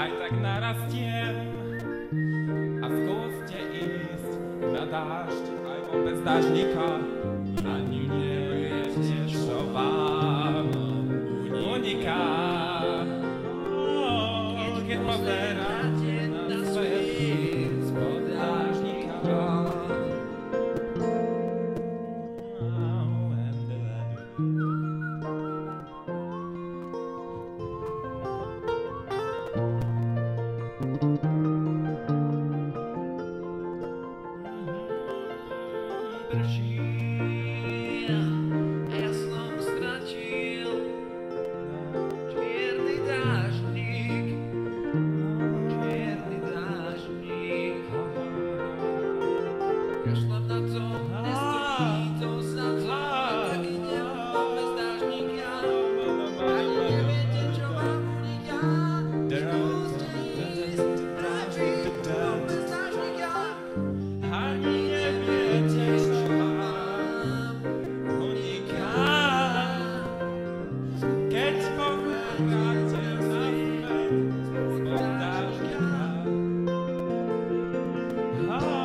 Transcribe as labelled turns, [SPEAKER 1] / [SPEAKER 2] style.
[SPEAKER 1] Aj tak narastiem a skúste ísť na dážď aj vôbec dážnika. Ani neviete,
[SPEAKER 2] persigue. Oh.